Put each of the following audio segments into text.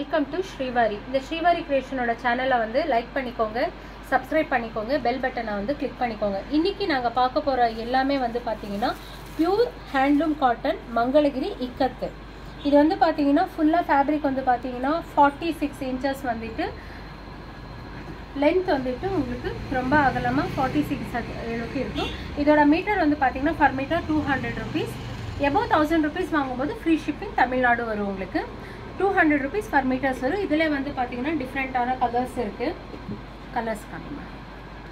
Welcome to Srivari இந்த ஸ்ரீவாரி கிரியேஷனோட சேனலை வந்து லைக் பண்ணிக்கோங்க சப்ஸ்கிரைப் பண்ணிக்கோங்க பெல் பட்டனை வந்து கிளிக் பண்ணிக்கோங்க. இன்னைக்கு நாங்கள் பார்க்க போகிற எல்லாமே வந்து பார்த்தீங்கன்னா pure handloom cotton Mangalagiri ikat. இது வந்து பார்த்தீங்கன்னா ஃபுல்லாக ஃபேப்ரிக் வந்து பார்த்தீங்கன்னா ஃபார்ட்டி சிக்ஸ் இன்ச்சஸ் வந்துட்டு லென்த் வந்துட்டு உங்களுக்கு ரொம்ப அகலமாக ஃபார்ட்டி சிக்ஸ் அளவுக்கு இருக்கும். இதோட மீட்டர் வந்து பார்த்தீங்கன்னா per meter two hundred rupees above thousand rupees வாங்கும்போது ஃப்ரீ ஷிப்பிங் தமிழ்நாடு வரும் உங்களுக்கு. Two hundred rupees per meters வரும் இதில் வந்து பார்த்தீங்கன்னா டிஃப்ரெண்ட்டான கலர்ஸ் இருக்குது கலர்ஸ் காமிங்க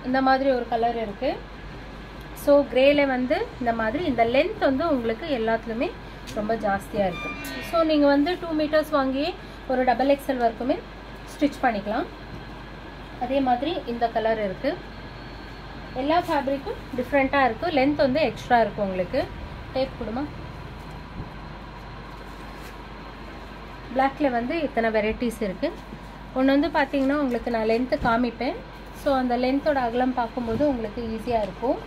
இந்த மாதிரி ஒரு கலர் இருக்குது ஸோ கிரேல வந்து இந்த மாதிரி இந்த லென்த் வந்து உங்களுக்கு எல்லாத்துலேயுமே ரொம்ப ஜாஸ்தியாக இருக்கும். ஸோ நீங்கள் வந்து டூ மீட்டர்ஸ் வாங்கி ஒரு டபுள் எக்ஸல் வரைக்குமே ஸ்டிச் பண்ணிக்கலாம். அதே மாதிரி இந்த கலர் இருக்குது எல்லா ஃபேப்ரிக்கும் டிஃப்ரெண்ட்டாக இருக்கும் லென்த் வந்து எக்ஸ்ட்ரா இருக்கும் உங்களுக்கு. டேப் கொடுமா பிளாக்கில் வந்து இத்தனை வெரைட்டிஸ் இருக்குது ஒன்று வந்து பார்த்திங்கன்னா உங்களுக்கு நான் லென்த்து காமிப்பேன். ஸோ அந்த லென்த்தோட அகலம் பார்க்கும்போது உங்களுக்கு ஈஸியாக இருக்கும்.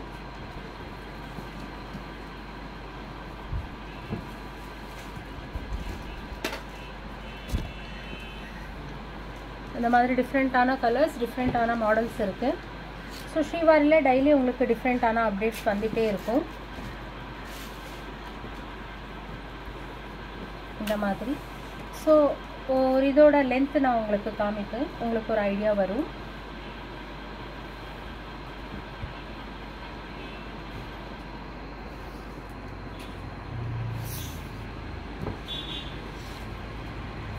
இந்த மாதிரி டிஃப்ரெண்ட்டான கலர்ஸ் டிஃப்ரெண்ட்டான மாடல்ஸ் இருக்குது ஸோ ஸ்ரீவாரியில் டெய்லி உங்களுக்கு டிஃப்ரெண்ட்டான அப்டேட்ஸ் வந்துகிட்டே இருக்கும். இந்த மாதிரி. ஸோ ஒரு இதோட லென்த் நான் உங்களுக்கு காமிப்பேன். உங்களுக்கு ஒரு ஐடியா வரும்.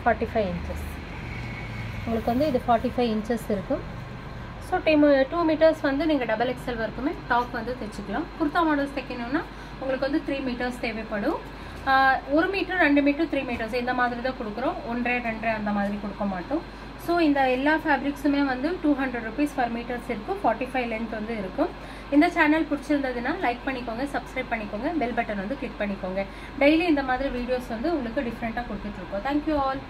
ஃபார்ட்டி ஃபைவ் இன்ச்சஸ் உங்களுக்கு வந்து இது ஃபார்ட்டி ஃபைவ் இன்ச்சஸ் இருக்கும். ஸோ டெம் டூ மீட்டர்ஸ் வந்து நீங்கள் டபுள் எக்ஸல் வரைக்குமே டாப் வந்து தைச்சிக்கலாம். குர்த்தா மாடல்ஸ் தைக்கணும்னா உங்களுக்கு வந்து த்ரீ மீட்டர்ஸ் தேவைப்படும். ஒரு மீட்டர் ரெண்டு மீட்டர் த்ரீ மீட்டர்ஸ் இந்த மாதிரி தான் கொடுக்குறோம். ஒன்றரை ரெண்டரை அந்த மாதிரி கொடுக்க மாட்டோம். ஸோ இந்த எல்லா ஃபேப்ரிக்ஸுமே வந்து two hundred rupees per meters இருக்கும். ஃபார்ட்டி ஃபைவ் லென்த் வந்து இருக்கும். இந்த சேனல் பிடிச்சிருந்ததுன்னா லைக் பண்ணிக்கோங்க சப்ஸ்கிரைப் பண்ணிக்கோங்க பெல் பட்டன் வந்து கிளிக் பண்ணிக்கோங்க. டெய்லி இந்த மாதிரி வீடியோஸ் வந்து உங்களுக்கு டிஃப்ரெண்ட்டாக கொடுத்துட்ருக்கோம் தேங்க்யூ ஆல்